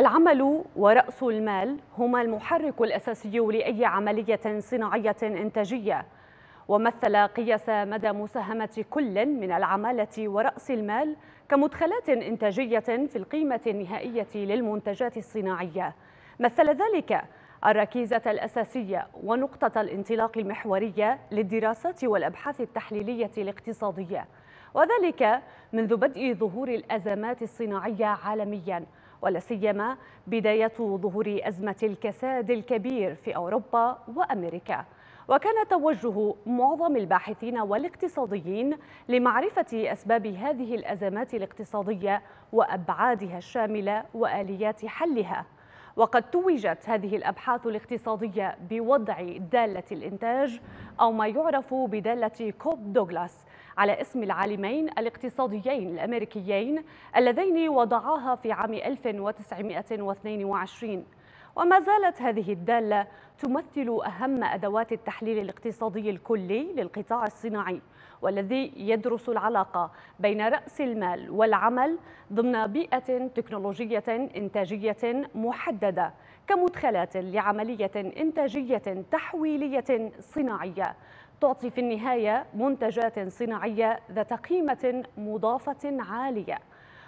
العمل ورأس المال هما المحرك الأساسي لأي عملية صناعية إنتاجية. ومثل قياس مدى مساهمة كل من العمالة ورأس المال كمدخلات إنتاجية في القيمة النهائية للمنتجات الصناعية. مثل ذلك الركيزة الأساسية ونقطة الانطلاق المحورية للدراسات والأبحاث التحليلية الاقتصادية. وذلك منذ بدء ظهور الأزمات الصناعية عالمياً. ولا سيما بداية ظهور أزمة الكساد الكبير في أوروبا وأمريكا. وكان توجه معظم الباحثين والاقتصاديين لمعرفة أسباب هذه الأزمات الاقتصادية وأبعادها الشاملة وآليات حلها. وقد توجت هذه الأبحاث الاقتصادية بوضع دالة الإنتاج أو ما يعرف بدالة كوب دوغلاس على اسم العالمين الاقتصاديين الأمريكيين اللذين وضعاها في عام 1922 وما زالت هذه الدالة تمثل أهم أدوات التحليل الاقتصادي الكلي للقطاع الصناعي والذي يدرس العلاقة بين رأس المال والعمل ضمن بيئة تكنولوجية إنتاجية محددة كمدخلات لعملية إنتاجية تحويلية صناعية. تعطي في النهاية منتجات صناعية ذات قيمة مضافة عالية.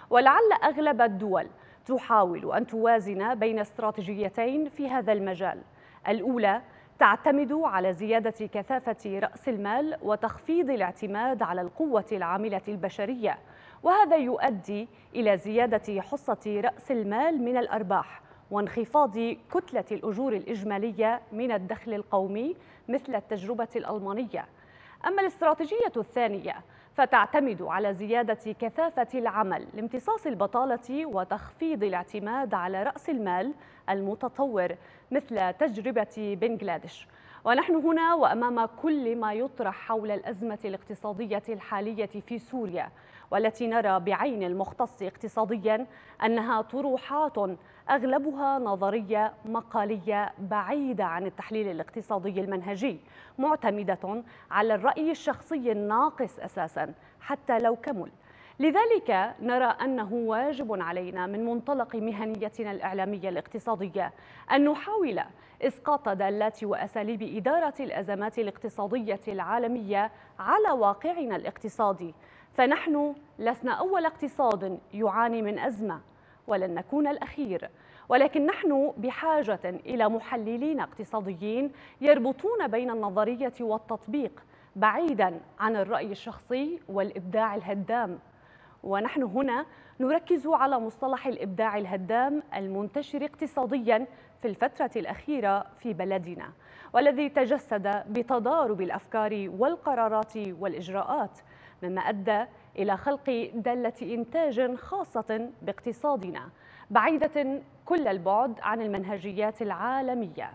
ولعل أغلب الدول تحاول أن توازن بين استراتيجيتين في هذا المجال. الأولى تعتمد على زيادة كثافة رأس المال وتخفيض الاعتماد على القوة العاملة البشرية وهذا يؤدي إلى زيادة حصة رأس المال من الأرباح. وانخفاض كتلة الأجور الإجمالية من الدخل القومي مثل التجربة الألمانية. أما الاستراتيجية الثانية فتعتمد على زيادة كثافة العمل لامتصاص البطالة وتخفيض الاعتماد على رأس المال المتطور مثل تجربة بنغلاديش ونحن هنا وأمام كل ما يطرح حول الأزمة الاقتصادية الحالية في سوريا. والتي نرى بعين المختص اقتصاديا أنها طروحات أغلبها نظرية مقالية بعيدة عن التحليل الاقتصادي المنهجي معتمدة على الرأي الشخصي الناقص أساسا حتى لو كمل. لذلك نرى أنه واجب علينا من منطلق مهنيتنا الإعلامية الاقتصادية أن نحاول إسقاط دالات وأساليب إدارة الأزمات الاقتصادية العالمية على واقعنا الاقتصادي. فنحن لسنا أول اقتصاد يعاني من أزمة ولن نكون الأخير. ولكن نحن بحاجة إلى محللين اقتصاديين يربطون بين النظرية والتطبيق بعيدا عن الرأي الشخصي والإبداع الهدام. ونحن هنا نركز على مصطلح الإبداع الهدام المنتشر اقتصاديا في الفترة الأخيرة في بلدنا والذي تجسد بتضارب الأفكار والقرارات والإجراءات. مما أدى إلى خلق دالة إنتاج خاصة باقتصادنا بعيدة كل البعد عن المنهجيات العالمية.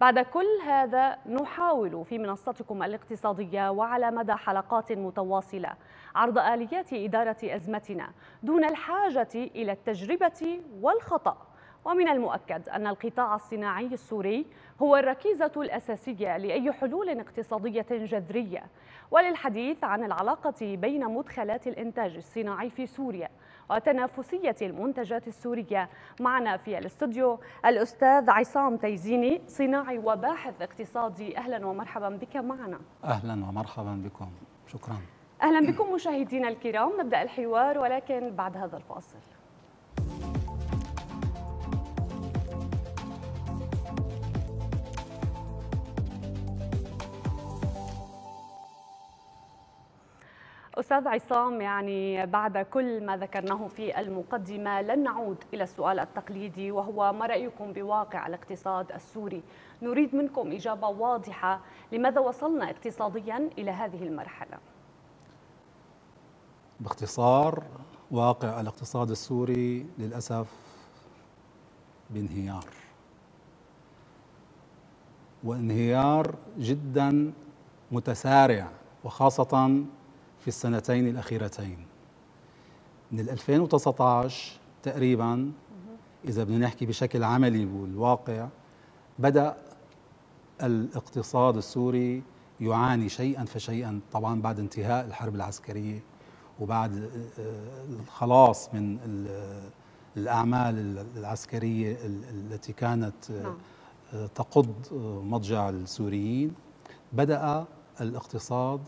بعد كل هذا نحاول في منصتكم الاقتصادية وعلى مدى حلقات متواصلة عرض آليات إدارة أزمتنا دون الحاجة إلى التجربة والخطأ. ومن المؤكد أن القطاع الصناعي السوري هو الركيزة الأساسية لأي حلول اقتصادية جذرية. وللحديث عن العلاقة بين مدخلات الإنتاج الصناعي في سوريا وتنافسية المنتجات السورية معنا في الاستوديو الأستاذ عصام تيزيني صناعي وباحث اقتصادي. أهلا ومرحبا بك معنا. أهلا ومرحبا بكم. شكرا. أهلا بكم مشاهدينا الكرام. نبدأ الحوار ولكن بعد هذا الفاصل. أستاذ عصام يعني بعد كل ما ذكرناه في المقدمة لن نعود إلى السؤال التقليدي وهو ما رأيكم بواقع الاقتصاد السوري؟ نريد منكم إجابة واضحة لماذا وصلنا اقتصاديا إلى هذه المرحلة. باختصار واقع الاقتصاد السوري للأسف بانهيار. وانهيار جدا متسارع وخاصة في السنتين الأخيرتين من 2019 تقريبا إذا بدنا نحكي بشكل عملي والواقع بدأ الاقتصاد السوري يعاني شيئا فشيئا طبعا بعد انتهاء الحرب العسكرية وبعد آه، الخلاص من الأعمال العسكرية التي كانت نعم. تقض مضجع السوريين بدأ الاقتصاد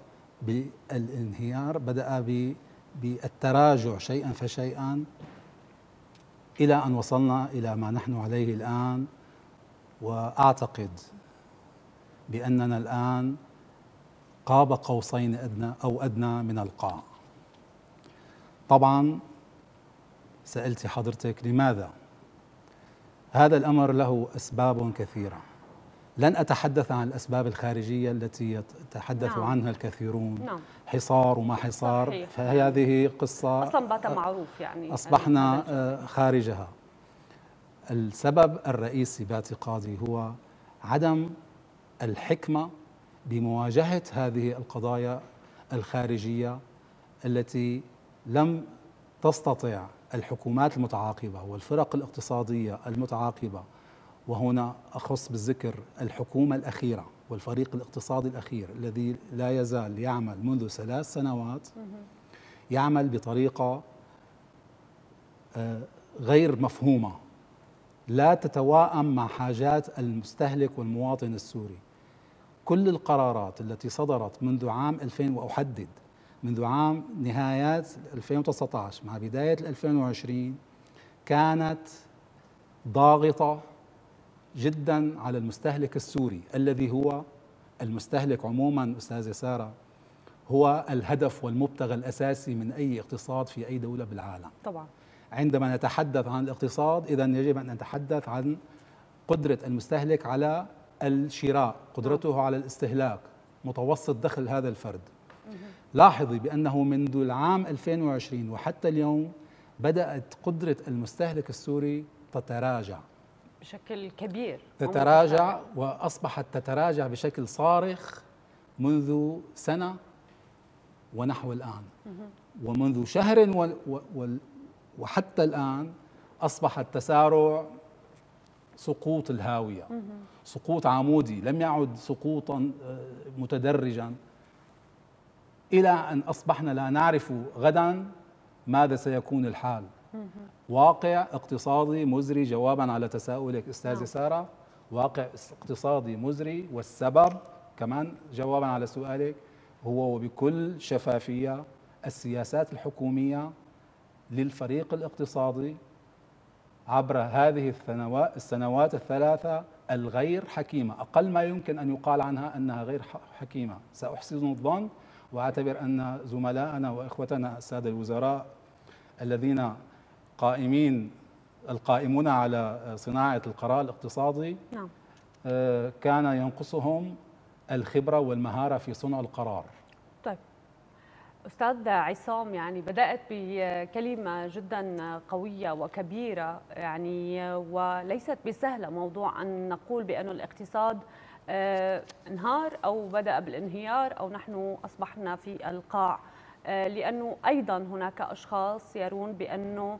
بالانهيار بدأ بالتراجع شيئا فشيئا إلى أن وصلنا إلى ما نحن عليه الآن. وأعتقد بأننا الآن قاب قوسين أدنى أو أدنى من القاع. طبعا سألت حضرتك لماذا؟ هذا الأمر له أسباب كثيرة. لن أتحدث عن الأسباب الخارجية التي يتحدث نعم. عنها الكثيرون نعم. حصار وما حصار صحيح. فهذه قصة أصلا بات معروف يعني أصبحنا آه، خارجها السبب الرئيسي باعتقادي هو عدم الحكمة بمواجهة هذه القضايا الخارجية التي لم تستطع الحكومات المتعاقبة والفرق الاقتصادية المتعاقبة وهنا أخص بالذكر الحكومة الأخيرة والفريق الاقتصادي الأخير الذي لا يزال يعمل منذ ثلاث سنوات يعمل بطريقة آه، غير مفهومة لا تتواءم مع حاجات المستهلك والمواطن السوري. كل القرارات التي صدرت منذ عام 2000 وأحدد منذ عام نهايات 2019 مع بداية 2020 كانت ضاغطة جدا على المستهلك السوري الذي هو المستهلك عموما أستاذة سارة هو الهدف والمبتغى الأساسي من أي اقتصاد في أي دولة بالعالم. طبعا. عندما نتحدث عن الاقتصاد إذا يجب أن نتحدث عن قدرة المستهلك على الشراء قدرته نعم. على الاستهلاك متوسط دخل هذا الفرد. لاحظي بأنه منذ العام 2020 وحتى اليوم بدأت قدرة المستهلك السوري تتراجع. بشكل كبير. تتراجع وأصبحت تتراجع بشكل صارخ منذ سنة ونحو الآن. ومنذ شهر وحتى الآن أصبح التسارع سقوط الهاوية. سقوط عمودي. لم يعد سقوطا آه، متدرجا. إلى أن أصبحنا لا نعرف غدا ماذا سيكون الحال. واقع اقتصادي مزري جوابا على تساؤلك أستاذة نعم. سارة. واقع اقتصادي مزري والسبب كمان جوابا على سؤالك هو وبكل شفافية السياسات الحكومية للفريق الاقتصادي عبر هذه السنوات السنوات الثلاثة الغير حكيمة، أقل ما يمكن أن يقال عنها أنها غير حكيمة، سأحسن الظن وأعتبر أن زملائنا وإخوتنا السادة الوزراء الذين قائمين القائمون على صناعة القرار الاقتصادي نعم. آه، كان ينقصهم الخبرة والمهارة في صنع القرار. طيب أستاذ عصام يعني بدأت بكلمة جدا قوية وكبيرة يعني وليست بسهلة موضوع أن نقول بأن الاقتصاد آه، انهار أو بدأ بالانهيار أو نحن أصبحنا في القاع آه، لأنه أيضا هناك أشخاص يرون بأنه آه،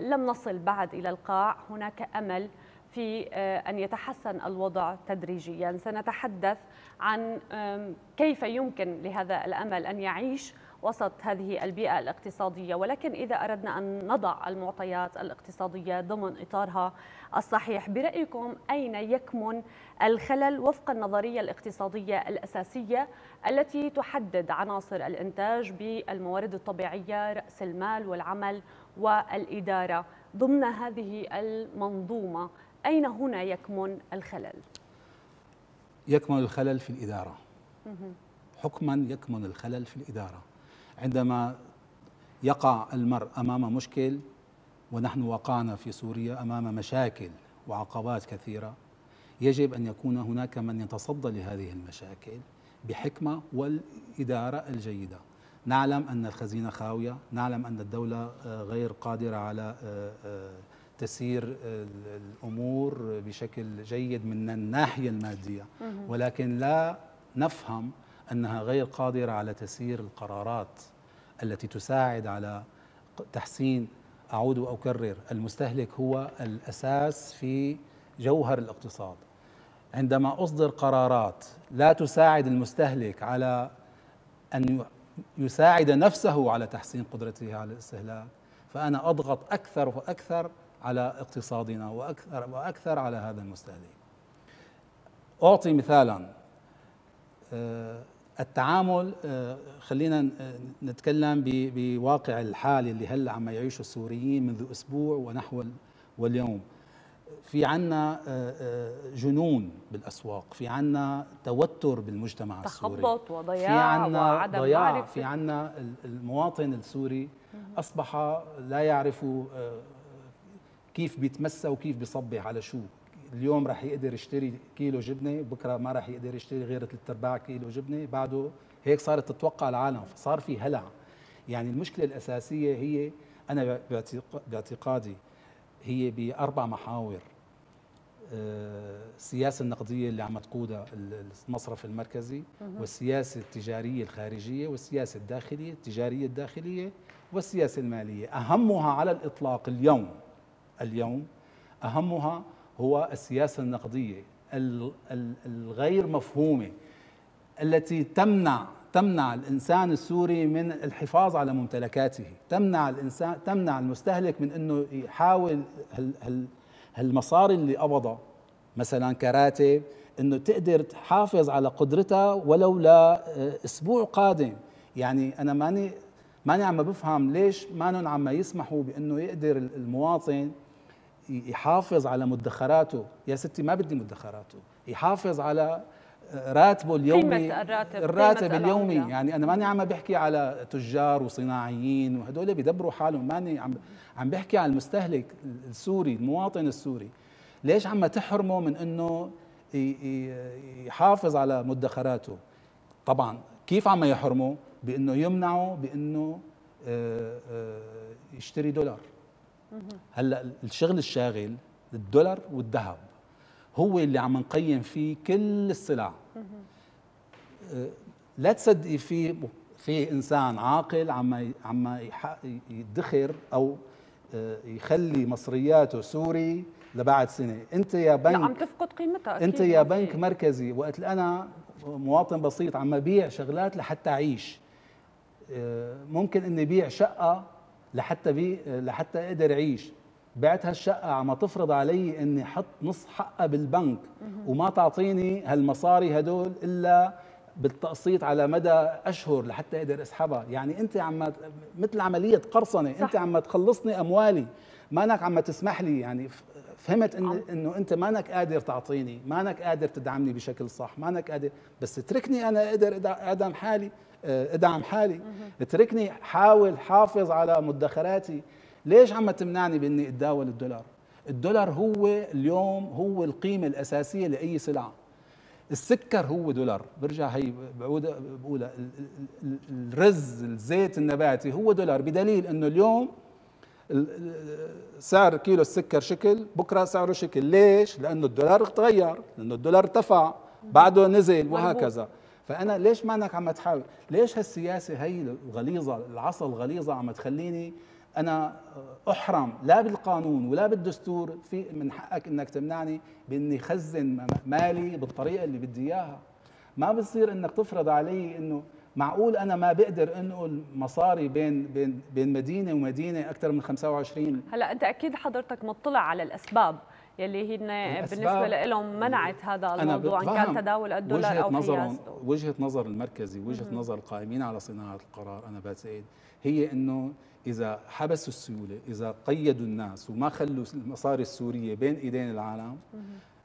لم نصل بعد إلى القاع. هناك أمل في أن يتحسن الوضع تدريجيا. سنتحدث عن كيف يمكن لهذا الأمل أن يعيش وسط هذه البيئة الاقتصادية. ولكن إذا أردنا أن نضع المعطيات الاقتصادية ضمن إطارها الصحيح برأيكم أين يكمن الخلل وفق النظرية الاقتصادية الأساسية التي تحدد عناصر الإنتاج بالموارد الطبيعية رأس المال والعمل والإدارة ضمن هذه المنظومة. أين هنا يكمن الخلل؟ يكمن الخلل في الإدارة. حكما يكمن الخلل في الإدارة. عندما يقع المرء أمام مشكل ونحن وقعنا في سوريا أمام مشاكل وعقبات كثيرة يجب أن يكون هناك من يتصدى لهذه المشاكل بحكمة والإدارة الجيدة. نعلم أن الخزينة خاوية نعلم أن الدولة آه، غير قادرة على آه، آه، تسير الأمور بشكل جيد من الناحية المادية. ولكن لا نفهم أنها غير قادرة على تسيير القرارات التي تساعد على تحسين أعود وأكرر المستهلك هو الأساس في جوهر الاقتصاد. عندما أصدر قرارات لا تساعد المستهلك على أن يساعد نفسه على تحسين قدرته على الاستهلاك. فأنا أضغط أكثر وأكثر على اقتصادنا وأكثر وأكثر على هذا المستهلك. أعطي مثالا آه، التعامل آه، خلينا نتكلم بواقع الحال اللي هلأ عم يعيشه السوريين منذ أسبوع ونحو واليوم. في عنا جنون بالأسواق في عنا توتر بالمجتمع السوري تخبط وضياع في عنا وعدم ضياع معرفة. في عنا المواطن السوري أصبح لا يعرف كيف بيتمسى وكيف بيصبح على شو. اليوم راح يقدر يشتري كيلو جبنة بكرة ما راح يقدر يشتري غير ثلاث أرباع كيلو جبنة بعده هيك صارت تتوقع العالم فصار في هلع. يعني المشكلة الأساسية هي أنا باعتقادي هي بأربع محاور. السياسة النقدية اللي عم تقودها المصرف المركزي والسياسة التجارية الخارجية والسياسة الداخلية التجارية الداخلية والسياسة المالية. أهمها على الإطلاق اليوم اليوم أهمها هو السياسة النقدية الغير مفهومة التي تمنع تمنع الإنسان السوري من الحفاظ على ممتلكاته، تمنع الإنسان تمنع المستهلك من إنه يحاول هالمصاري اللي قبضها. مثلا كراتب إنه تقدر تحافظ على قدرتها ولو لاسبوع قادم، يعني أنا ماني ماني عم بفهم ليش ما عم يسمحوا بإنه يقدر المواطن يحافظ على مدخراته. يا ستي ما بدي مدخراته. يحافظ على راتبه اليومي قيمة الراتب الراتب اليومي. يعني أنا ماني عم بحكي على تجار وصناعيين وهدول بيدبروا حالهم. ماني عم عم بحكي على المستهلك السوري المواطن السوري. ليش عم تحرمه من إنه يحافظ على مدخراته؟ طبعا كيف عم يحرمه؟ بإنه يمنعه بإنه آه، آه، يشتري دولار. هلأ الشغل الشاغل الدولار والذهب. هو اللي عم نقيم فيه كل السلع أه، لا تصدقي في في إنسان عاقل عم عم يدخر أو أه، يخلي مصرياته سوري لبعد سنة. أنت يا بنك عم تفقد قيمتها أنت يا بنك مركزي. وقت أنا مواطن بسيط عم بيع شغلات لحتى أعيش. أه، ممكن إني بيع شقة لحتى بي لحتى أقدر أعيش. بعت هالشقة عم تفرض علي إني أحط نص حقها بالبنك وما تعطيني هالمصاري هدول إلا بالتقسيط على مدى أشهر لحتى أقدر أسحبها. يعني أنت عم مثل عملية قرصنة صح. انت عم تخلصني أموالي. مانك عم تسمح لي يعني فهمت إن إنه أنت مانك قادر تعطيني مانك قادر تدعمني بشكل صح مانك قادر. بس اتركني أنا أقدر أدعم حالي آه، أدعم حالي. اتركني حاول حافظ على مدخراتي. ليش عم تمنعني بإني أتداول الدولار؟ الدولار هو اليوم هو القيمة الأساسية لأي سلعه السكر هو دولار. برجع هي بعود بقولها الرز الزيت النباتي هو دولار. بدليل إنه اليوم سعر كيلو السكر شكل بكرة سعره شكل. ليش؟ لأنه الدولار تغير لأنه الدولار ارتفع بعده نزل وهكذا. فأنا ليش مانك عم تحاول؟ ليش هالسياسة هي الغليظة العصا الغليظة عم تخليني أنا أحرم لا بالقانون ولا بالدستور في من حقك إنك تمنعني بإني خزن مالي بالطريقة اللي بدي إياها. ما بصير إنك تفرض علي إنه معقول أنا ما بقدر أنقل مصاري بين بين بين مدينة ومدينة أكثر من 25 هلا أنت أكيد حضرتك مطلع على الأسباب يلي هن بالنسبة لهم منعت هذا الموضوع إن كان تداول الدولار أو نظر وجهة نظر المركزي وجهة نظر القائمين على صناعة القرار أنا بعتقد هي إنه إذا حبسوا السيولة إذا قيدوا الناس وما خلوا المصاري السورية بين إيدين العالم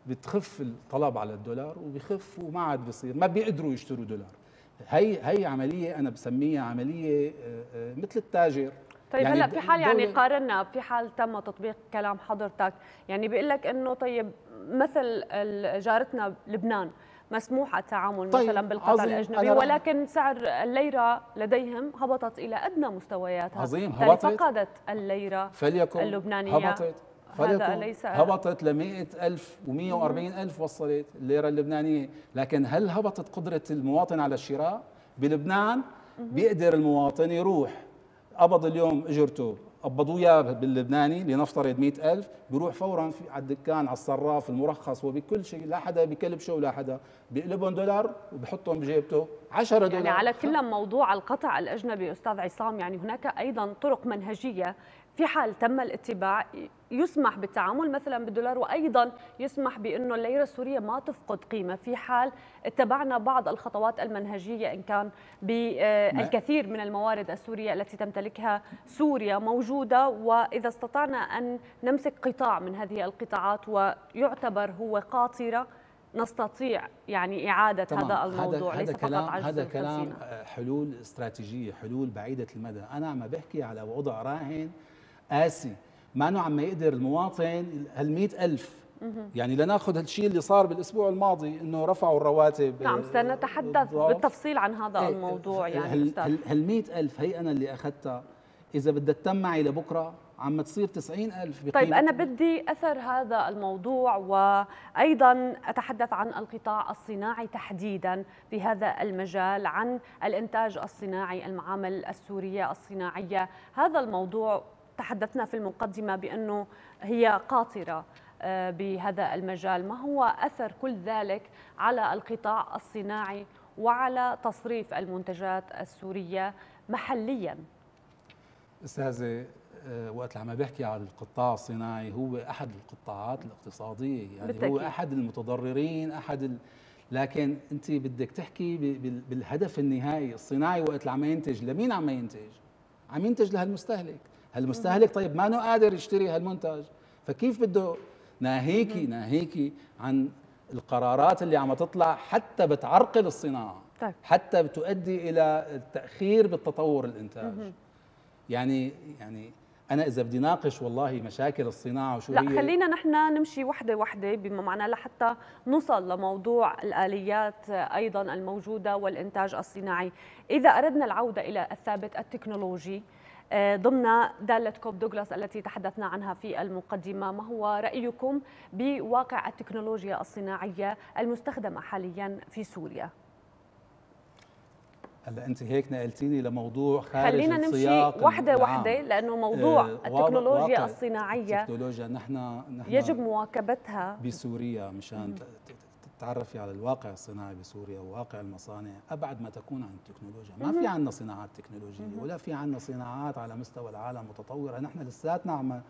بتخف الطلب على الدولار وبخف وما عاد بصير ما بيقدروا يشتروا دولار. هي هي عملية أنا بسميها عملية آه، آه، مثل التاجر. طيب يعني هلأ في حال يعني قارنا في حال تم تطبيق كلام حضرتك يعني بيقول لك إنه طيب مثل جارتنا لبنان مسموح التعامل طيب مثلا بالقطع الأجنبي ولكن سعر الليرة لديهم هبطت إلى أدنى مستوياتها. عظيم هبطت؟ فقدت الليرة فليكن اللبنانية. هبطت. هذا ليس هبطت ل 100000 و140 ألف وصلت الليرة اللبنانية. لكن هل هبطت قدرة المواطن على الشراء؟ بلبنان بيقدر المواطن يروح. قبض اليوم إجرته. قبضوه اياه باللبناني لنفترض 100000 بيروح فورا في على الدكان على الصراف المرخص وبكل شيء لا حدا بكلبشه ولا حدا. بيقلبهم دولار وبحطهم بجيبته. 10 دولار. يعني على كل موضوع القطع الأجنبي أستاذ عصام يعني هناك أيضا طرق منهجية في حال تم الاتباع يسمح بالتعامل مثلا بالدولار وأيضا يسمح بأنه الليرة السورية ما تفقد قيمة. في حال اتبعنا بعض الخطوات المنهجية إن كان بالكثير من الموارد السورية التي تمتلكها سوريا موجودة وإذا استطعنا أن نمسك قطاع من هذه القطاعات ويعتبر هو قاطرة نستطيع يعني إعادة هذا الموضوع هذا ليس كلام فقط هذا كلام حلول استراتيجية حلول بعيدة المدى. أنا عم بحكي على وضع راهن قاسي. ما انه عم يقدر المواطن هال ألف. يعني لناخذ هالشيء اللي صار بالأسبوع الماضي إنه رفعوا الرواتب نعم سنتحدث بالتفصيل عن هذا إيه الموضوع يعني هل 100000 هي أنا اللي أخذتها. إذا بدها تتم معي لبكرة عم تصير 90000 طيب أنا بدي أثر هذا الموضوع وأيضا أتحدث عن القطاع الصناعي تحديدا في هذا المجال عن الإنتاج الصناعي المعامل السورية الصناعية. هذا الموضوع تحدثنا في المقدمة بأنه هي قاطرة آه، بهذا المجال. ما هو أثر كل ذلك على القطاع الصناعي وعلى تصريف المنتجات السورية محليا؟ أستاذة آه، وقت عم بحكي على القطاع الصناعي هو أحد القطاعات الاقتصادية يعني بالتأكيد. هو أحد المتضررين أحد ال... لكن أنت بدك تحكي بالهدف النهائي الصناعي وقت عم ينتج. لمين عم ينتج؟ عم ينتج لهالمستهلك. هالمستهلك طيب ما قادر يشتري هالمنتج؟ فكيف بده ناهيكي ناهيكي عن القرارات اللي عم تطلع حتى بتعرقل الصناعة طيب. حتى بتؤدي إلى التأخير بالتطور الإنتاج. يعني يعني أنا إذا بدي ناقش والله مشاكل الصناعة وشو لا هي خلينا نحن نمشي وحدة وحدة بما معناه لحتى نوصل لموضوع الآليات أيضا الموجودة والإنتاج الصناعي. إذا أردنا العودة إلى الثابت التكنولوجي ضمن دالة كوب دوغلاس التي تحدثنا عنها في المقدمة ما هو رأيكم بواقع التكنولوجيا الصناعية المستخدمة حاليا في سوريا؟ هلا انت هيك نقلتيني لموضوع خارج خلينا نمشي وحدة وحدة لأنه موضوع آه التكنولوجيا الصناعية التكنولوجيا نحن نحن يجب مواكبتها. بسوريا مشان تتعرفي على الواقع الصناعي بسوريا وواقع المصانع أبعد ما تكون عن التكنولوجيا. ما في عندنا صناعات تكنولوجية ولا في عندنا صناعات على مستوى العالم متطورة. نحن لساتنا عم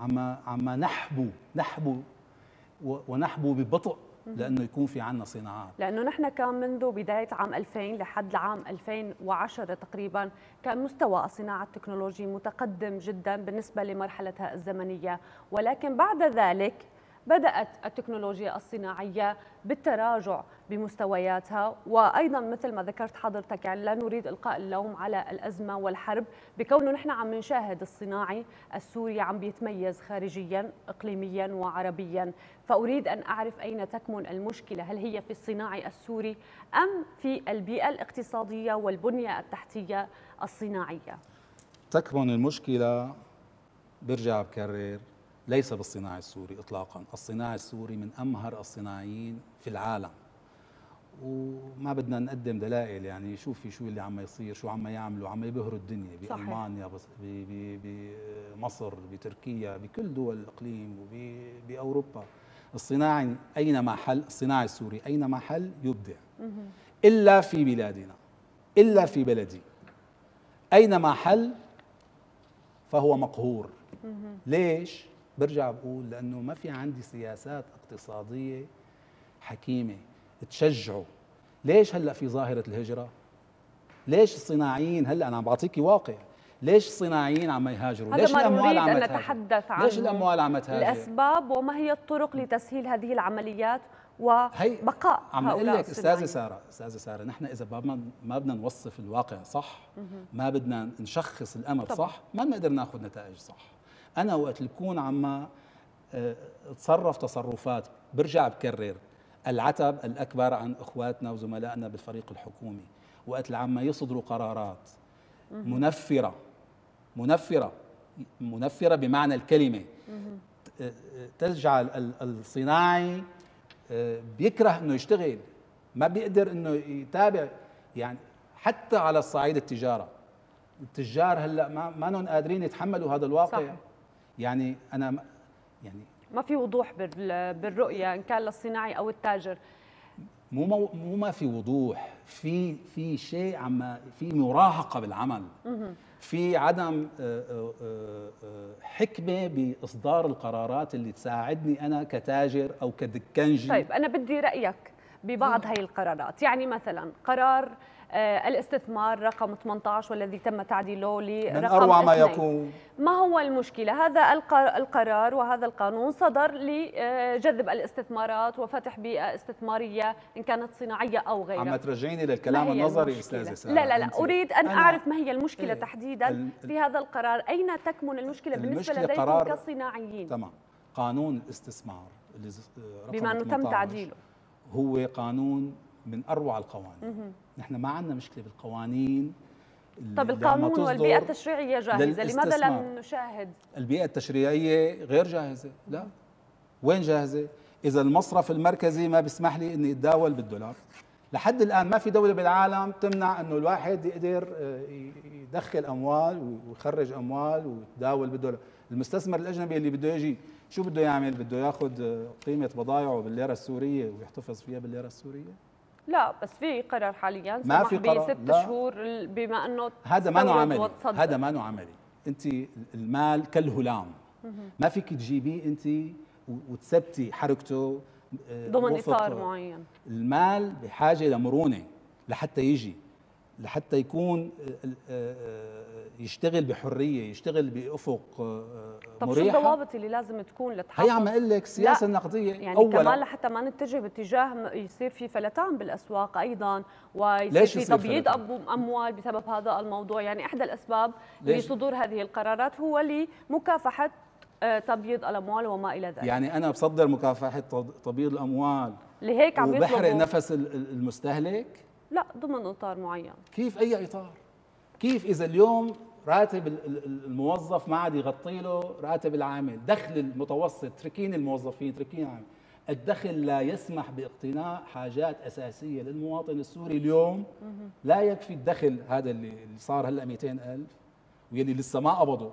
عم عم نحبو نحبو ونحبو ببطء لأنه يكون في عندنا صناعات. لأنه نحن كان منذ بداية عام 2000 لحد العام 2010 تقريبا كان مستوى الصناعة التكنولوجي متقدم جدا بالنسبة لمرحلتها الزمنية. ولكن بعد ذلك بدأت التكنولوجيا الصناعية بالتراجع بمستوياتها وأيضا مثل ما ذكرت حضرتك يعني لا نريد إلقاء اللوم على الأزمة والحرب بكونه نحن عم نشاهد الصناعي السوري عم بيتميز خارجيا إقليميا وعربيا. فأريد أن أعرف أين تكمن المشكلة؟ هل هي في الصناعي السوري أم في البيئة الاقتصادية والبنية التحتية الصناعية؟ تكمن المشكلة. برجع بكرر. ليس بالصناعي السوري اطلاقا، الصناعي السوري من أمهر الصناعيين في العالم. وما بدنا نقدم دلائل يعني شوفي شو اللي عم يصير، شو عم يعملوا، عم يبهروا الدنيا بألمانيا بمصر، بتركيا، بكل دول الإقليم وباوروبا. الصناعي اينما حل، الصناعي السوري اينما حل يبدع. إلا في بلادنا. إلا في بلدي. اينما حل فهو مقهور. ليش؟ برجع بقول لأنه ما في عندي سياسات اقتصادية حكيمة تشجعه ليش هلأ في ظاهرة الهجرة ليش الصناعيين هلأ أنا عم بعطيكي واقع ليش الصناعيين عم يهاجروا؟ ليش الأموال عم؟ نتحدث عن ليش الأموال عم تهاجر؟ الأسباب وما هي الطرق لتسهيل هذه العمليات وبقاء عم أقول لك أستاذة سارة أستاذة سارة نحن إذا ما ما بدنا نوصف الواقع صح ما بدنا نشخص الأمر طبعا. صح ما بنقدر ناخذ نتائج صح أنا وقت بكون عم آه، أتصرف تصرفات برجع بكرر العتب الأكبر عن إخواتنا وزملائنا بالفريق الحكومي. وقت العم يصدروا قرارات منفرة منفرة منفرة بمعنى الكلمة. آه، تجعل الصناعي آه، بيكره إنه يشتغل ما بيقدر إنه يتابع يعني حتى على الصعيد التجارة. التجار هلأ ما ما قادرين يتحملوا هذا الواقع. صح. يعني أنا يعني ما في وضوح بالرؤية إن كان للصناعي أو التاجر. مو مو ما في وضوح. في في شيء عم في مراهقة بالعمل. في عدم آه، آه، آه، حكمة بإصدار القرارات اللي تساعدني أنا كتاجر أو كدكانجي. طيب أنا بدي رأيك ببعض هاي القرارات. يعني مثلا قرار الاستثمار رقم 18 والذي تم تعديله لرقم من أروع ما 2. يكون. ما هو المشكلة؟ هذا الق- القرار وهذا القانون صدر لجذب الاستثمارات وفتح بيئة استثمارية إن كانت صناعية أو عم غيرها ترجعيني ما للكلام النظري سارة. لا لا لا أريد أن أعرف ما هي المشكلة إيه، تحديدا في هذا القرار. أين تكمن المشكلة بالنسبة المشكلة لديكم قرار- كصناعيين؟ تمام. قانون الاستثمار اللي رقم بما أنه تم 18 تعديله. هو قانون من أروع القوانين. نحن ما عندنا مشكلة بالقوانين طب القانون تصدر والبيئة التشريعية جاهزة لماذا. لم نشاهد؟ البيئة التشريعية غير جاهزة لا. وين جاهزة؟ إذا المصرف المركزي ما بيسمح لي إني أتداول بالدولار. لحد الآن ما في دولة بالعالم تمنع إنه الواحد يقدر آه، يدخل أموال ويخرج أموال ويتداول بالدولار. المستثمر الأجنبي اللي بده يجي شو بده يعمل؟ بده ياخذ آه، قيمة بضائعه بالليرة السورية ويحتفظ فيها بالليرة السورية؟ لا بس في قرار حاليا ما في قرار، بست. شهور بما إنه هذا ما عملي. هذا ما عملي أنت المال كالهلام. ما فيك تجيبيه أنت وتثبتي حركته آه، ضمن إطار معين. المال بحاجة لمرونة لحتى يجي. لحتى يكون آه، آه، يشتغل بحرية يشتغل بأفق آه، طب شو مريحة. الضوابط اللي لازم تكون لتحقق؟ هي عم أقول لك السياسة لا، النقديه يعني اولا. كمان لحتى ما نتجه باتجاه يصير في فلتان بالأسواق أيضا ويصير في تبييض أموال بسبب هذا الموضوع. يعني إحدى الأسباب؟ لصدور هذه القرارات هو لمكافحة تبييض الأموال وما إلى ذلك. يعني أنا بصدر مكافحة تبييض الأموال لهيك عم وبحرق يطلبوا نفس ال- ال- المستهلك؟ لا ضمن إطار معين. كيف أي إطار؟ كيف إذا اليوم راتب ال- ال- الموظف ما عاد يغطي له راتب العامل؟ دخل المتوسط تركين الموظفين تركين العامل. الدخل لا يسمح باقتناء حاجات أساسية للمواطن السوري اليوم. لا يكفي الدخل هذا اللي صار هلأ 200 ألف واللي لسه ما قبضوا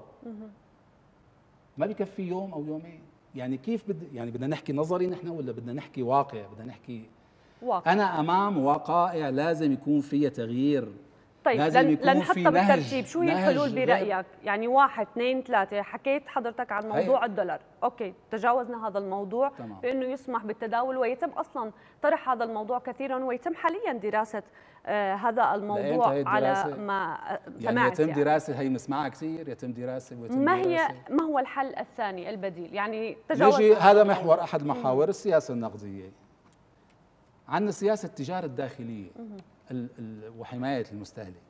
ما بكفي يوم أو يومين. يعني كيف بد يعني بدنا نحكي نظري نحن ولا بدنا نحكي واقع؟ بدنا نحكي واقع. أنا أمام وقائع لازم يكون فيها تغيير. طيب لازم يكون لنحطها بالترتيب. شو هي الحلول برأيك؟ يعني واحد اثنين ثلاثة. حكيت حضرتك عن موضوع الدولار. أوكي تجاوزنا هذا الموضوع تمام. بأنه يسمح بالتداول ويتم أصلا. طرح هذا الموضوع كثيرا ويتم حاليا دراسة آه هذا الموضوع هي على؟ ما آه، يعني سمعت يتم دراسة هي بنسمعها كثير. يتم دراسة ويتم ما هي دراسة. ما هو الحل الثاني البديل؟ يعني تجاوزنا. يجي هذا. محور أحد محاور السياسة النقدية. عندنا سياسة التجارة الداخلية ال ال وحماية المستهلك.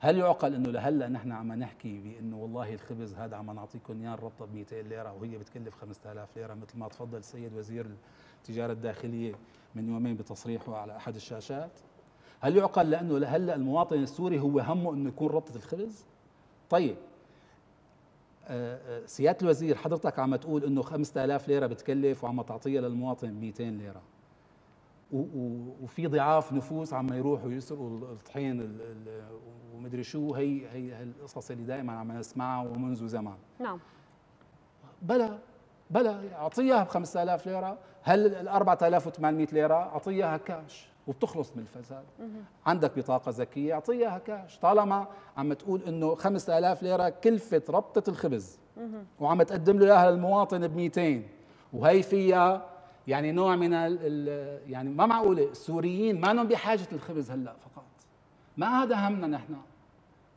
هل يعقل إنه لهلأ نحن عم نحكي بإنه والله الخبز هذا عم نعطيكم إياه الربطه ب 200 ليرة وهي بتكلف 5000 ليرة مثل ما تفضل السيد وزير التجارة الداخلية من يومين بتصريحه على أحد الشاشات؟ هل يعقل لأنه لهلأ المواطن السوري هو همه إنه يكون ربطة الخبز؟ طيب آه، آه، سيادة الوزير حضرتك عم تقول إنه 5000 ليرة بتكلف وعم تعطيها للمواطن ب 200 ليرة. وفي ضعاف نفوس عم يروحوا يسرقوا الطحين ال- ال- ومدري شو هي هي هي القصص اللي دائما عم نسمعها ومنذ زمان. نعم. بلا بلا أعطيها ب 5000 ليرة هل ال 4800 ليرة أعطيها كاش وبتخلص من الفساد. عندك بطاقة ذكيه أعطيها كاش طالما عم تقول إنه 5000 ليرة كلفة ربطة الخبز. وعم تقدم له إياها للمواطن ب 200 وهي فيها يعني نوع من ال ال يعني ما معقوله السوريين ما لهم بحاجة الخبز هلا فقط. ما هذا همنا نحن.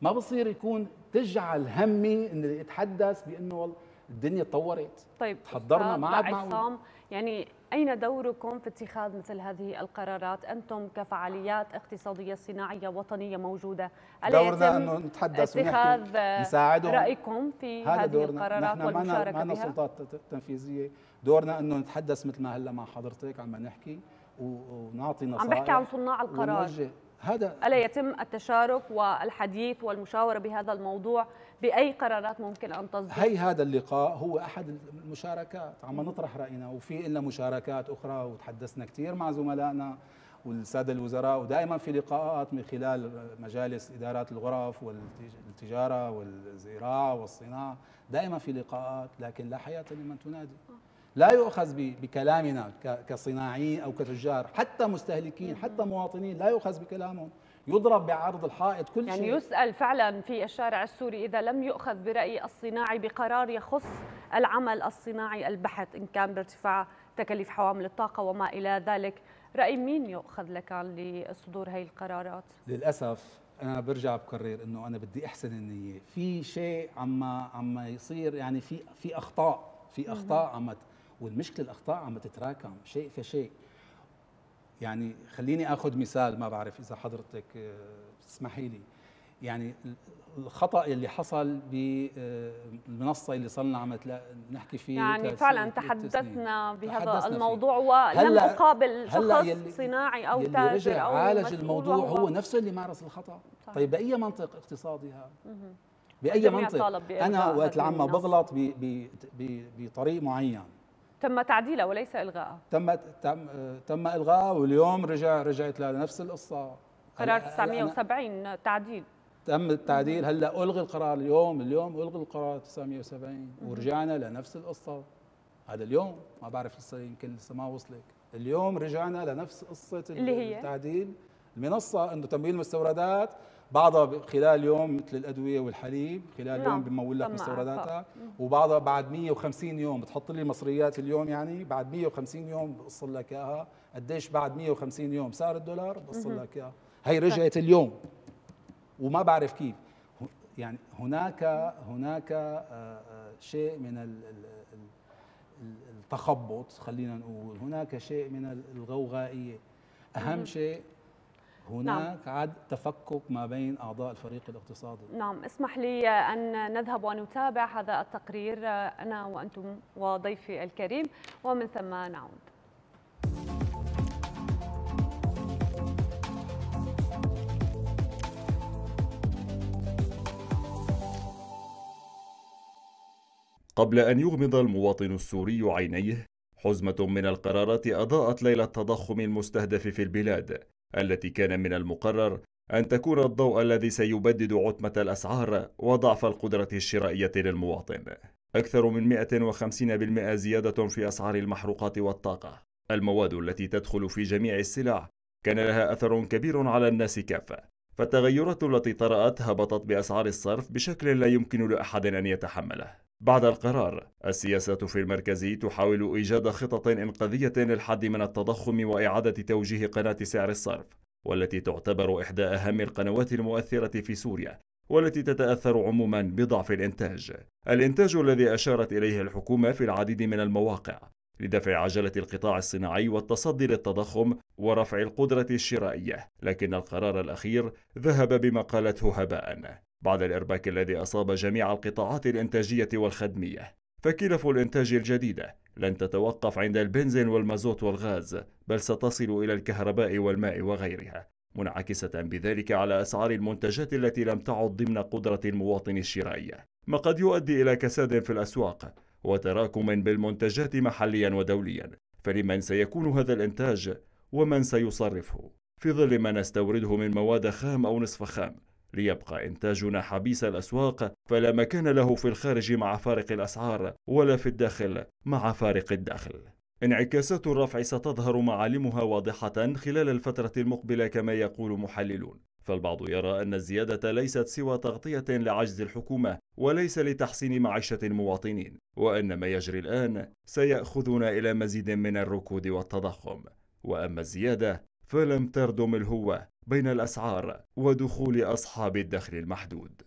ما بصير يكون تجعل همي اني اتحدث بإنه والله الدنيا تطورت طيب تحضرنا ما عاد معقول. يعني أين دوركم في اتخاذ مثل هذه القرارات؟ أنتم كفعاليات اقتصادية صناعية وطنية موجودة ألا دورنا أنه نتحدث اتخاذ نساعدهم. رأيكم في هذه دورنا. القرارات نحن ما والمشاركه ما سلطات ت- تنفيذيه دورنا إنه نتحدث مثل ما هلأ مع حضرتك عم نحكي ونعطي نصائح عم بحكي عن صناع القرار. هذا ألا يتم التشارك والحديث والمشاورة بهذا الموضوع بأي قرارات ممكن أن تصدر؟ هي هذا اللقاء هو أحد المشاركات. عم نطرح رأينا وفي لنا مشاركات أخرى وتحدثنا كثير مع زملائنا والسادة الوزراء ودائما في لقاءات من خلال مجالس إدارات الغرف والتجارة والزراعة والصناعة. دائما في لقاءات لكن لا حياة لمن تنادي. لا يؤخذ بكلامنا كصناعيين أو كتجار حتى مستهلكين حتى مواطنين لا يؤخذ بكلامهم. يضرب بعرض الحائط كل يعني شيء. يعني يسأل فعلا في الشارع السوري إذا لم يؤخذ برأي الصناعي بقرار يخص العمل الصناعي البحث إن كان بارتفاع تكاليف حوامل الطاقة وما إلى ذلك. رأي مين يؤخذ لك لصدور هاي القرارات؟ للأسف أنا برجع بكرر إنه أنا بدي أحسن النية. في شيء عما عما يصير يعني في في أخطاء في أخطاء عم والمشكلة الأخطاء عم تتراكم شيء فشيء يعني خليني آخذ مثال ما بعرف إذا حضرتك آه، تسمحي لي. يعني الخطأ اللي حصل بالمنصه اللي صرنا عم نحكي فيه يعني فعلا تحدثنا بهذا تحدثنا الموضوع ولم أقابل شخص يلي صناعي أو تاجر رجع أو عالج الموضوع هو نفسه اللي مارس الخطأ. صحيح. طيب بأي منطق اقتصادي هذا؟ بأي منطق؟ أنا وقت العمى بغلط بطريق معين. تم تعديله وليس الغائه تم تم تم الغائه واليوم رجع رجعت لنفس القصة. قرار 970 تعديل. تم التعديل. هلأ ألغي القرار اليوم اليوم ألغي القرار 970 ورجعنا لنفس القصة. هذا اليوم ما بعرف لسه يمكن لسه ما وصلك اليوم رجعنا لنفس قصة اللي هي؟ التعديل. المنصة إنه تمويل المستوردات بعضها خلال يوم مثل الأدوية والحليب خلال نعم. يوم بمول لك مستورداتها. وبعضها بعد 150 يوم. بتحط لي مصريات اليوم يعني بعد 150 يوم بقصر لك إياها. قديش بعد 150 يوم؟ صار الدولار بقصر لك إياها. هي رجعت اليوم. وما بعرف كيف. يعني هناك هناك آه، آه، شيء من التخبط خلينا نقول. هناك شيء من الغوغائية. أهم شيء هناك نعم. عد تفكك ما بين أعضاء الفريق الاقتصادي. نعم اسمح لي أن نذهب ونتابع هذا التقرير أنا وأنتم وضيفي الكريم ومن ثم نعود. قبل أن يغمض المواطن السوري عينيه حزمة من القرارات أضاءت ليلة التضخم المستهدف في البلاد. التي كان من المقرر أن تكون الضوء الذي سيبدد عتمة الأسعار وضعف القدرة الشرائية للمواطن. أكثر من 150% زيادة في أسعار المحروقات والطاقة. المواد التي تدخل في جميع السلع كان لها أثر كبير على الناس كافة. فالتغيرات التي طرأت هبطت بأسعار الصرف بشكل لا يمكن لأحد أن يتحمله. بعد القرار السياسات في المركز تحاول إيجاد خطط إنقاذية للحد من التضخم وإعادة توجيه قناة سعر الصرف والتي تعتبر إحدى أهم القنوات المؤثرة في سوريا والتي تتأثر عموما بضعف الإنتاج. الإنتاج الذي أشارت إليه الحكومة في العديد من المواقع لدفع عجلة القطاع الصناعي والتصدي للتضخم ورفع القدرة الشرائية لكن القرار الأخير ذهب بما قالته هباء. بعد الإرباك الذي أصاب جميع القطاعات الإنتاجية والخدمية. فكلف الإنتاج الجديدة لن تتوقف عند البنزين والمازوت والغاز بل ستصل إلى الكهرباء والماء وغيرها منعكسة بذلك على أسعار المنتجات التي لم تعد ضمن قدرة المواطن الشرائية ما قد يؤدي إلى كساد في الأسواق وتراكم بالمنتجات محليا ودوليا. فلمن سيكون هذا الإنتاج؟ ومن سيصرفه؟ في ظل ما نستورده من مواد خام أو نصف خام ليبقى إنتاجنا حبيس الأسواق فلا مكان له في الخارج مع فارق الأسعار ولا في الداخل مع فارق الدخل. انعكاسات الرفع ستظهر معالمها واضحة خلال الفترة المقبلة كما يقول محللون. فالبعض يرى أن الزيادة ليست سوى تغطية لعجز الحكومة وليس لتحسين معيشة المواطنين وأن ما يجري الآن سيأخذنا إلى مزيد من الركود والتضخم. وأما الزيادة فلم تردم الهوة بين الأسعار ودخول أصحاب الدخل المحدود.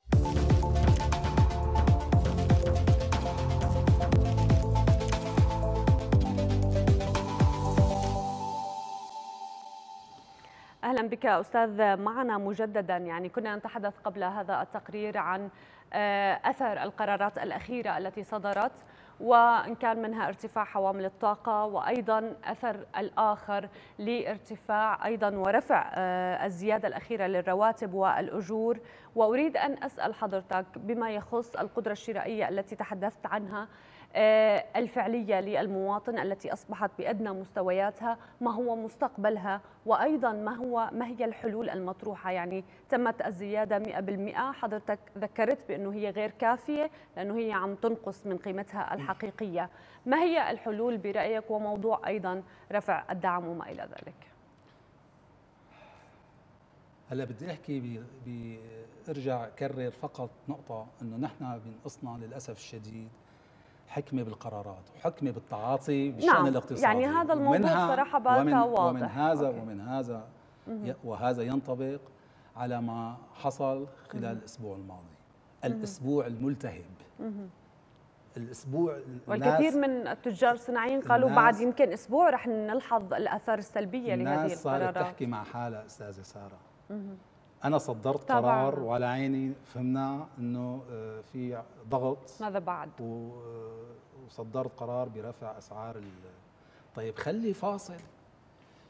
أهلا بك أستاذ معنا مجددا. يعني كنا نتحدث قبل هذا التقرير عن آه، أثر القرارات الأخيرة التي صدرت. وإن كان منها ارتفاع حوامل الطاقة وأيضا أثر الآخر لارتفاع أيضا ورفع آه، الزيادة الأخيرة للرواتب والأجور. وأريد أن أسأل حضرتك بما يخص القدرة الشرائية التي تحدثت عنها الفعلية للمواطن التي أصبحت بأدنى مستوياتها ما هو مستقبلها؟ وأيضا ما هو ما هي الحلول المطروحة؟ يعني تمت الزيادة 100% حضرتك ذكرت بأنه هي غير كافية لأنه هي عم تنقص من قيمتها الحقيقية. ما هي الحلول برأيك؟ وموضوع أيضا رفع الدعم وما إلى ذلك. هلا بدي أحكي ارجع كرر فقط نقطة إنه نحن بنقصنا للأسف الشديد حكمه بالقرارات وحكمه بالتعاطي بالشأن نعم. الاقتصادي. يعني هذا الموضوع صراحة ومن, واضح ومن هذا أوكي. ومن هذا وهذا ينطبق على ما حصل خلال الأسبوع الماضي. الأسبوع الملتهب. الأسبوع والكثير من التجار الصناعيين قالوا بعد يمكن أسبوع رح نلحظ الأثار السلبية لهذه القرارات الناس صارت تحكي مع حالها أستاذة سارة. أنا صدرت طبعاً. قرار وعلى عيني فهمنا إنه آه، في ضغط. ماذا بعد؟ آه، وصدرت قرار برفع أسعار طيب خلي فاصل.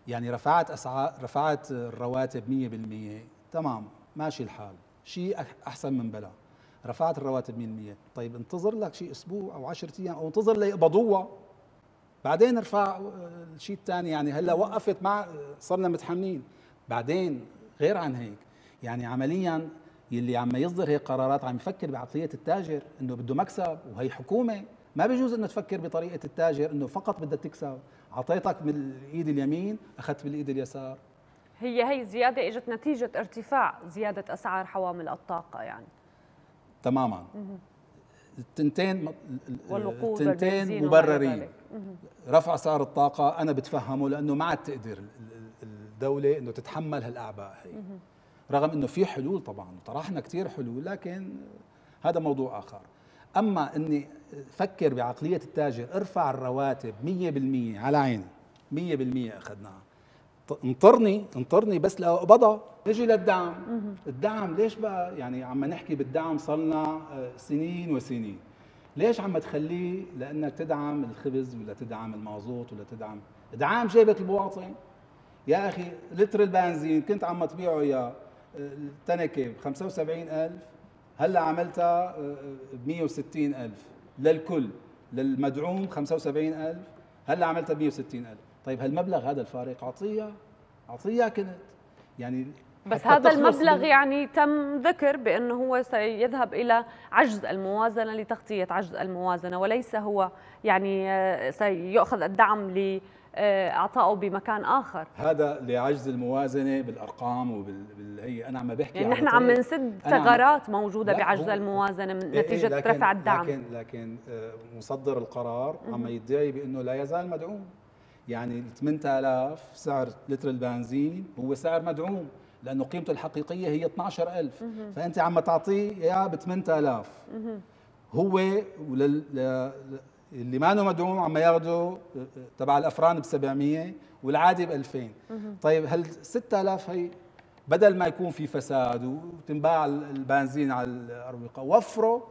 يعني رفعت أسعار رفعت الرواتب 100% تمام ماشي الحال. شيء أحسن من بلا. رفعت الرواتب 100% طيب انتظر لك شيء أسبوع أو 10 أيام أو انتظر ليقبضوها بعدين ارفع آه، الشيء الثاني يعني هلا وقفت مع صرنا متحملين. بعدين غير عن هيك يعني عمليا يلي عم يصدر هيك قرارات عم يفكر بعقليه التاجر إنه بده مكسب وهي حكومة. ما بيجوز إنه تفكر بطريقة التاجر إنه فقط بدها تكسب. اعطيتك من الإيد اليمين أخذت بالإيد اليسار. هي هي زيادة إجت نتيجة ارتفاع زيادة أسعار حوامل الطاقة يعني. تماما. التنتين التنتين مبررين. رفع اسعار الطاقة أنا بتفهمه لأنه ما عاد تقدر الدولة إنه تتحمل هالأعباء هي. رغم إنه في حلول طبعا طرحنا كثير حلول لكن هذا موضوع آخر. أما إني فكر بعقلية التاجر ارفع الرواتب 100% على عيني 100% أخذناها. انطرني انطرني بس لاقبضها نجي للدعم. الدعم ليش بقى؟ يعني عم نحكي بالدعم صلنا آه، سنين وسنين. ليش عم تخليه؟ لأنك تدعم الخبز ولا تدعم المازوت ولا تدعم. ادعام جيبه المواطن. يا أخي لتر البنزين كنت عم تبيعه يا التنكه ب 75000 هلأ عملتها ب 160000 للكل. للمدعوم 75000 هلأ عملتها ب 160000 طيب هالمبلغ هذا الفارق اعطيها اعطيها كنت. يعني بس هذا المبلغ يعني تم ذكر بأنه هو سيذهب إلى عجز الموازنة لتغطية عجز الموازنة وليس هو يعني آه، سيؤخذ الدعم ل اعطائه بمكان آخر. هذا لعجز الموازنة بالأرقام وبالهي أنا عم بحكي يعني نحن عم نسد ثغرات موجودة بعجز الموازنة من إيه، إيه، نتيجة لكن رفع الدعم. لكن لكن آه، مصدر القرار عم يدعي بأنه لا يزال مدعوم. يعني 8000 سعر لتر البنزين هو سعر مدعوم لأنه قيمته الحقيقية هي 12000 فأنت عم تعطيه إياه ب 8000 هو ولل اللي ما مدعوم عم ياخذوا تبع الأفران ب 700 والعادي ب 2000 طيب هل 6000 هي بدل ما يكون في فساد وتنباع البنزين على الأروقة وفروا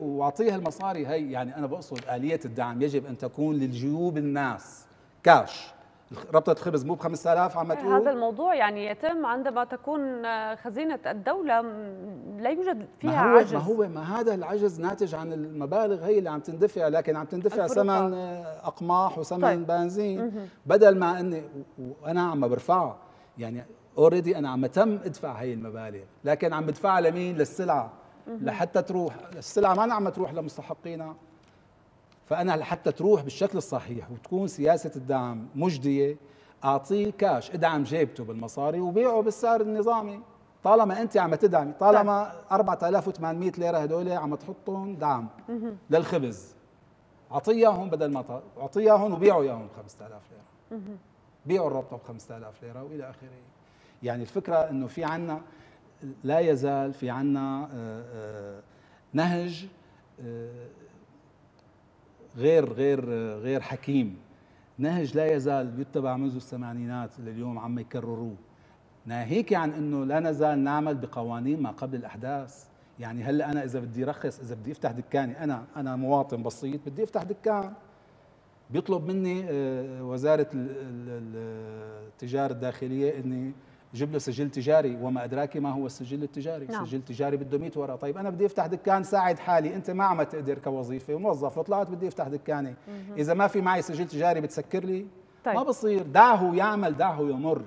واعطيها المصاري هي يعني أنا بقصد آلية الدعم يجب أن تكون للجيوب الناس كاش ربطة خبز مو ب 5000 عم تقول هذا الموضوع يعني يتم عندما تكون خزينة الدولة لا يوجد فيها ما هو عجز. ما هو ما هذا العجز ناتج عن المبالغ هي اللي عم تندفع لكن عم تندفع ثمن أقماح وثمن طيب. بنزين. بدل ما إني وأنا عم برفعها يعني اوريدي أنا عم تم أدفع هي المبالغ لكن عم بدفعها لمين؟ للسلعة. لحتى تروح السلعة ما عم تروح لمستحقينها. فأنا لحتى تروح بالشكل الصحيح وتكون سياسة الدعم مجدية أعطيه كاش إدعم جيبته بالمصاري وبيعه بالسعر النظامي. طالما أنت عم تدعمي طالما 4800 ليرة هدول عم تحطهم دعم للخبز. أعطيه إياهم بدل ما أعطيه إياهم وبيعوا إياهم ب 5000 ليرة. بيعوا الربطة ب 5000 ليرة وإلى آخره. يعني الفكرة إنه في عنا لا يزال في عنا آه، آه، نهج آه، غير غير غير حكيم. نهج لا يزال يتبع منذ الثمانينات لليوم عم يكرروه. ناهيك عن إنه لا نزال نعمل بقوانين ما قبل الأحداث. يعني هلأ أنا إذا بدي رخص إذا بدي أفتح دكاني أنا أنا مواطن بسيط بدي أفتح دكان. بيطلب مني آه، وزارة التجاره الداخلية إني جيب له سجل تجاري وما أدراك ما هو السجل التجاري. نعم. سجل تجاري بده 100 ورقة. طيب أنا بدي أفتح دكان ساعد حالي. أنت ما عم تقدر كوظيفة. موظف وطلعت بدي أفتح دكاني. مم. إذا ما في معي سجل تجاري بتسكر لي؟ طيب. ما بصير. دعه يعمل دعه يمر.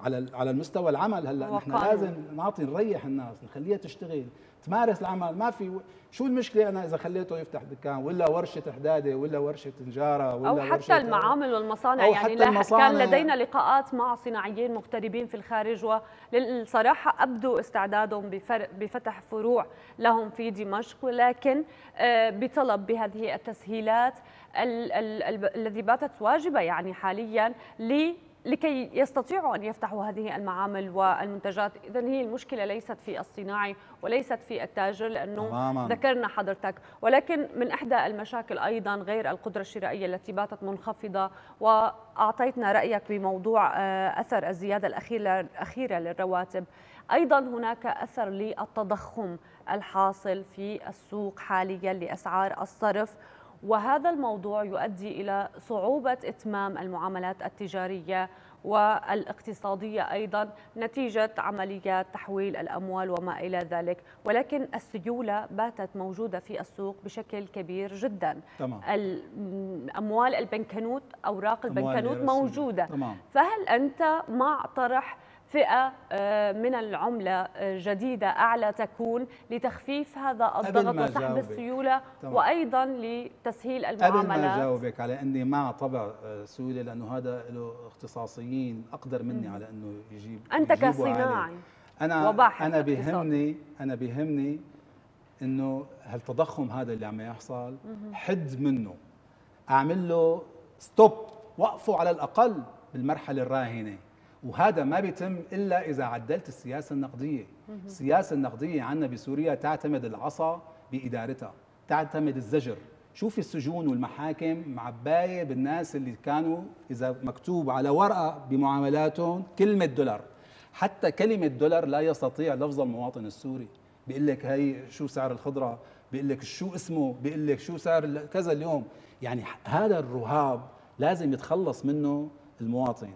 على على المستوى العمل هلأ. نحن لازم نعطي نريح الناس نخليها تشتغل. تمارس العمل. ما في شو المشكلة أنا إذا خليته يفتح دكان ولا ورشة حداده ولا ورشة نجارة ولا أو حتى المعامل والمصانع أو يعني حتى المصانع كان لدينا لقاءات مع صناعيين مغتربين في الخارج وللصراحة أبدوا استعدادهم بفتح فروع لهم في دمشق ولكن آه، بطلب بهذه التسهيلات الذي باتت واجبة يعني حاليا لكي يستطيعوا أن يفتحوا هذه المعامل والمنتجات. إذا هي المشكلة ليست في الصناعي وليست في التاجر لأنه تماما. ذكرنا حضرتك. ولكن من إحدى المشاكل أيضا غير القدرة الشرائية التي باتت منخفضة وأعطيتنا رأيك بموضوع آه، أثر الزيادة الأخيرة للرواتب. أيضا هناك أثر للتضخم الحاصل في السوق حاليا لأسعار الصرف. وهذا الموضوع يؤدي إلى صعوبة إتمام المعاملات التجارية والاقتصادية أيضا نتيجة عمليات تحويل الأموال وما إلى ذلك، ولكن السيولة باتت موجودة في السوق بشكل كبير جدا. تمام. أموال البنكنوت أوراق البنكنوت موجودة. تمام. فهل أنت مع طرح فئة آه، من العملة آه، جديدة أعلى تكون لتخفيف هذا الضغط وسحب السيولة طبعا. وأيضا لتسهيل المعاملات قبل ما أجاوبك على أني مع طبع آه، لأنه هذا له اختصاصيين أقدر مني. على أنه يجيب أنت كصناعي. أنا وباحث أنا بيهمني أنا بيهمني أنه هالتضخم هذا اللي عم يحصل؟ حد منه. أعمل له ستوب وقفوا على الأقل بالمرحلة الراهنة. وهذا ما بيتم إلا إذا عدلت السياسة النقدية. السياسة النقدية عندنا بسوريا تعتمد العصا بإدارتها تعتمد الزجر. شوفي السجون والمحاكم معباية بالناس اللي كانوا إذا مكتوب على ورقة بمعاملاتهم كلمة دولار. حتى كلمة دولار لا يستطيع لفظ المواطن السوري. بيقول لك هي شو سعر الخضرة بيقول لك شو اسمه بيقول لك شو سعر كذا اليوم. يعني هذا الرهاب لازم يتخلص منه المواطن.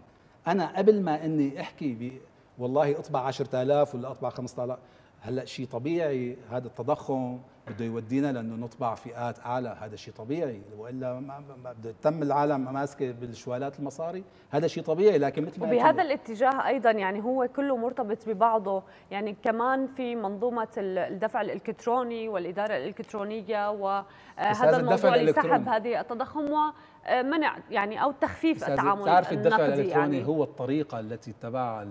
أنا قبل ما إني أحكي ب والله أطبع 10000 ولا أطبع 5000 هلأ شيء طبيعي هذا التضخم بده يودينا لأنه نطبع فئات أعلى هذا شيء طبيعي. وإلا ما بده تم العالم ماسكة بالشوالات المصاري هذا شيء طبيعي. لكن مثل ما وبهذا الاتجاه أيضا يعني هو كله مرتبط ببعضه. يعني كمان في منظومة الدفع الإلكتروني والإدارة الإلكترونية وهذا الموضوع لسحب هذه التضخم. ومنع يعني أو تخفيف التعامل تعرف الدفع الإلكتروني يعني. هو الطريقة التي اتبعها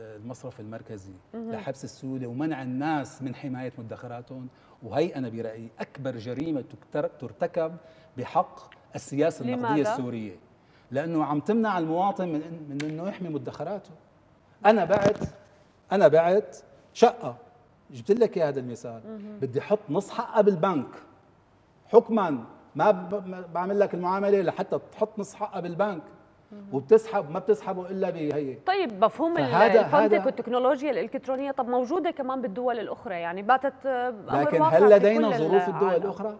المصرف المركزي لحبس السيوله ومنع الناس من حماية مدخراتهم. وهي أنا برأيي أكبر جريمة ترتكب بحق النقدية لماذا؟ السورية. لأنه عم تمنع المواطن من, من أنه يحمي مدخراته. أنا بعت أنا بعت شقة. جبت لك هذا المثال. بدي أحط نص حقها بالبنك. حكما ما بعمل لك المعاملة لحتى تحط نص حقها بالبنك وبتسحب ما بتسحبه إلا بهي طيب مفهوم الفونتك والتكنولوجيا الإلكترونية طب موجودة كمان بالدول الأخرى؟ يعني باتت لكن هل لدينا ظروف الدول الأخرى؟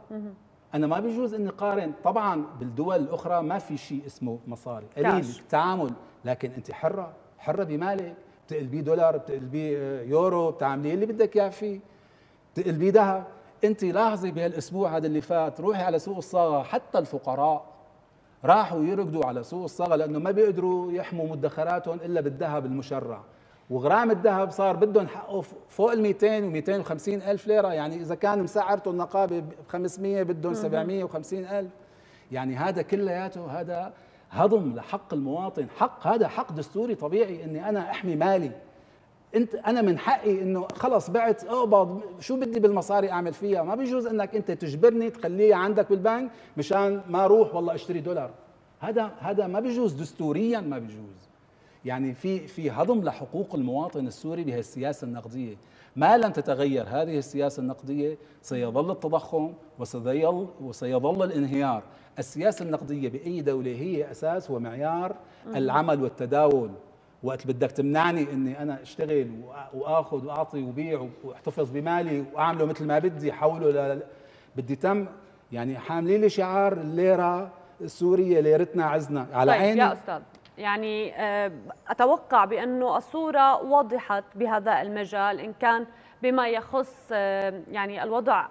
أنا ما بيجوز إني قارن. طبعا بالدول الأخرى ما في شيء اسمه مصاري. قليل التعامل. لكن أنت حرة حرة بمالك. بتقلبيه دولار بتقلبيه يورو بتعملي اللي بدك إياه فيه. بتقلبيه ذهب. انت لاحظي بهالاسبوع هذا اللي فات روحي على سوق الصاغة حتى الفقراء راحوا يركضوا على سوق الصاغة لأنه ما بيقدروا يحموا مدخراتهم إلا بالذهب المشرع. وغرام الذهب صار بدهم حقه فوق ال 200 و 250 ألف ليرة. يعني إذا كان مسعرته النقابه ب 500 بدهم 750 ألف. يعني هذا كلياته هذا هضم لحق المواطن. حق هذا حق دستوري طبيعي إني أنا أحمي مالي. انت أنا من حقي انه خلص بعت اقبض شو بدي بالمصاري أعمل فيها؟ ما بيجوز إنك انت تجبرني تخليها عندك بالبنك مشان ما أروح والله أشتري دولار. هذا هذا ما بيجوز دستوريا ما بيجوز. يعني في في هضم لحقوق المواطن السوري بهالسياسه النقدية. ما لم تتغير هذه السياسة النقدية سيظل التضخم وسيظل وسيظل الانهيار. السياسة النقدية بأي دولة هي أساس ومعيار العمل والتداول. وقت بدك تمنعني إني أنا أشتغل وآخذ وأعطي وبيع وأحتفظ بمالي وأعمله مثل ما بدي حوله ل... بدي تم. يعني حاملين لي شعار الليرة السورية ليرتنا عزنا. على طيب عيني. يا أستاذ يعني آه، أتوقع بأنه الصورة وضحت بهذا المجال إن كان بما يخص يعني الوضع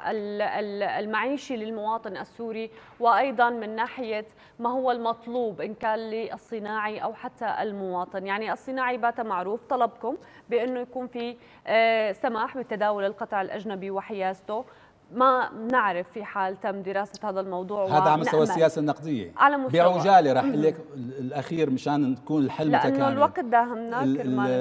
المعيشي للمواطن السوري وأيضا من ناحية ما هو المطلوب إن كان للصناعي أو حتى المواطن، يعني الصناعي بات معروف طلبكم بأنه يكون في آه، سماح بتداول القطع الأجنبي وحيازته. ما نعرف في حال تم دراسة هذا الموضوع هذا على مستوى السياسة النقدية. على مستوى بعجالة راح أقول لك الأخير مشان تكون الحل لأنه متكامل الوقت داهمنا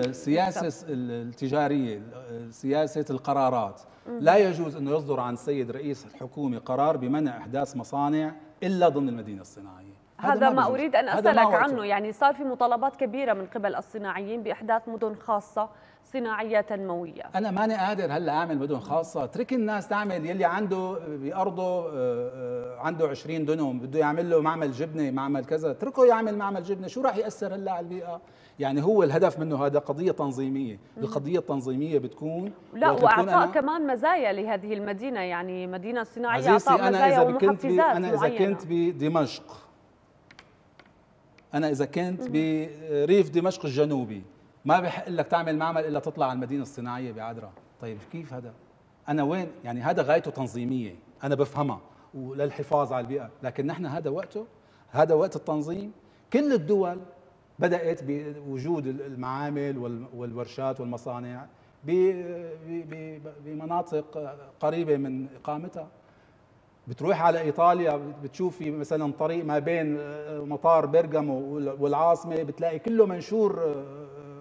السياسة التجارية سياسة القرارات. لا يجوز أنه يصدر عن السيد رئيس الحكومة قرار بمنع إحداث مصانع إلا ضمن المدينة الصناعية. هذا ما, ما أريد أن أسألك عنه. يعني صار في مطالبات كبيرة من قبل الصناعيين بإحداث مدن خاصة. صناعية تنمويه أنا ماني قادر هلأ أعمل مدن خاصة. اترك الناس تعمل يلي عنده بارضه آه، آه، عنده 20 دنم بده يعمل له معمل جبنة معمل كذا. اتركه يعمل معمل جبنة. شو راح يأثر هلأ على البيئة؟ يعني هو الهدف منه هذا قضية تنظيمية. القضية التنظيمية بتكون لا وإعطاء كمان مزايا لهذه المدينة. يعني مدينة صناعية أعطاء مزايا ومحفزات أنا إذا كنت بدمشق أنا إذا كنت بريف دمشق الجنوبي ما بحق لك تعمل معمل إلا تطلع على المدينة الصناعية بعدرا طيب كيف هذا؟ أنا وين؟ يعني هذا غايته تنظيمية أنا بفهمها وللحفاظ على البيئة. لكن نحن هذا وقته هذا وقت التنظيم كل الدول بدأت بوجود المعامل والورشات والمصانع بمناطق قريبة من إقامتها. بتروح على إيطاليا بتشوف في مثلا طريق ما بين مطار بيرغامو والعاصمة بتلاقي كله منشور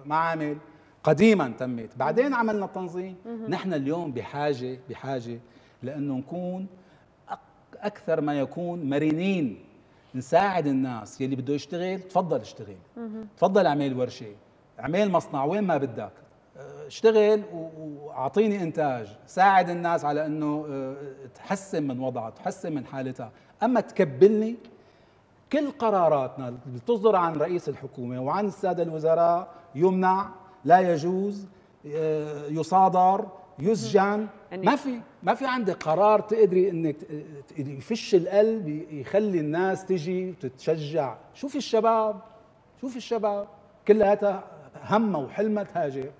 معامل قديما تمت. بعدين عملنا التنظيم نحن اليوم بحاجة بحاجة لأنه نكون أكثر ما يكون مرنين. نساعد الناس. يلي بده يشتغل تفضل اشتغل. تفضل اعمل ورشة. اعمل مصنع. وين ما بدك. اشتغل واعطيني إنتاج. ساعد الناس على إنه أه، تحسن من وضعها تحسن من حالتها. أما تكبلني كل قراراتنا اللي بتصدر عن رئيس الحكومة وعن السادة الوزراء يمنع لا يجوز آه، يصادر يسجن. ما في ما في عندك قرار تقدري إنك يفش القلب يخلي الناس تجي وتتشجع. شوفي الشباب شوفي الشباب. كلها همها وحلمها تهاجر.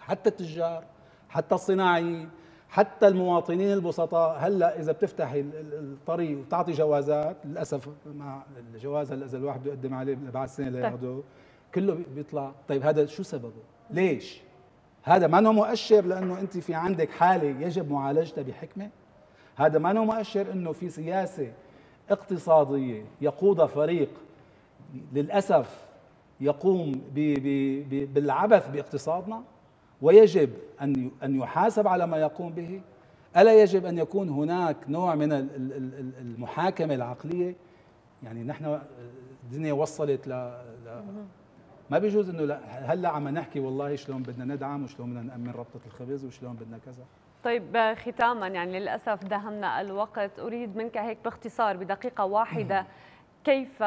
حتى التجار حتى الصناعيين حتى المواطنين البسطاء. هلأ إذا بتفتحي الطريق وتعطي جوازات للأسف مع الجواز هلأ إذا الواحد بده يقدم عليه بعد سنة لياخذه كله بيطلع. طيب هذا شو سببه؟ ليش؟ هذا ما هو مؤشر لأنه أنت في عندك حالة يجب معالجتها بحكمة. هذا ما هو مؤشر إنه في سياسة اقتصادية يقودها فريق للأسف يقوم بي بي بي بالعبث باقتصادنا ويجب أن أن يحاسب على ما يقوم به. ألا يجب أن يكون هناك نوع من المحاكمة العقلية؟ يعني نحن الدنيا وصلت ل ما بيجوز إنه لا هلأ عم نحكي والله شلون بدنا ندعم وشلون بدنا نأمن ربطة الخبز وشلون بدنا كذا. طيب ختاما يعني للأسف دهمنا الوقت. أريد منك هيك باختصار بدقيقة واحدة. كيف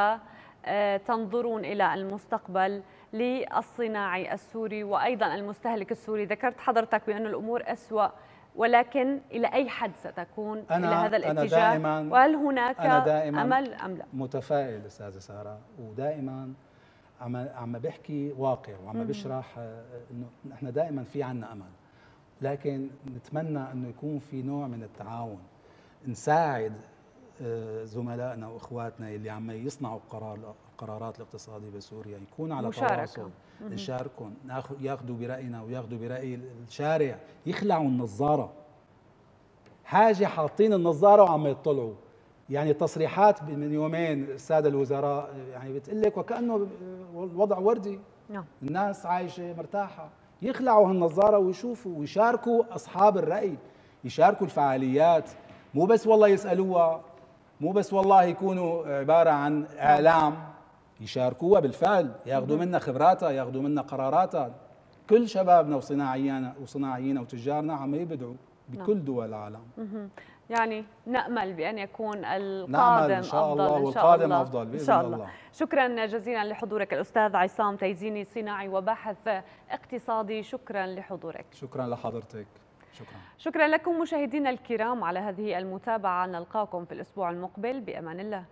آه، تنظرون إلى المستقبل للصناعي السوري وأيضا المستهلك السوري؟ ذكرت حضرتك بأن الأمور أسوأ ولكن إلى أي حد ستكون أنا إلى هذا الاتجاه؟ أنا دائما وهل هناك أنا دائما أمل أم لا؟ متفائل أستاذة سارة ودائما عم عم بحكي واقع وعم بشرح آه، إنه نحن دائما في عنا أمل. لكن نتمنى إنه يكون في نوع من التعاون نساعد آه، زملائنا وإخواتنا اللي عم يصنعوا القرار القرارات الاقتصادية بسوريا. يكون على تواصل نشاركهم ياخذوا برأينا وياخذوا برأي الشارع يخلعوا النظارة. حاجة حاطين النظارة وعم يطلعوا. يعني تصريحات من يومين السادة الوزراء يعني بتقول لك وكانه الوضع وردي. نعم. الناس عايشة مرتاحة. يخلعوا هالنظارة ويشوفوا ويشاركوا أصحاب الرأي يشاركوا الفعاليات. مو بس والله يسألوها مو بس والله يكونوا عبارة عن إعلام. يشاركوها بالفعل ياخذوا منا خبراتها ياخذوا منا قراراتها. كل شبابنا وصناعينا وصناعينا وتجارنا عم يبدعوا بكل نعم. دول العالم. يعني نأمل بأن يكون القادم إن شاء الله أفضل والقادم الله أفضل بإذن إن شاء الله. الله. شكرا جزيلا لحضورك الأستاذ عصام تيزيني صناعي وباحث اقتصادي. شكرا لحضورك. شكرا لحضرتك. شكرا. شكرا لكم مشاهدينا الكرام على هذه المتابعة. نلقاكم في الأسبوع المقبل. بأمان الله.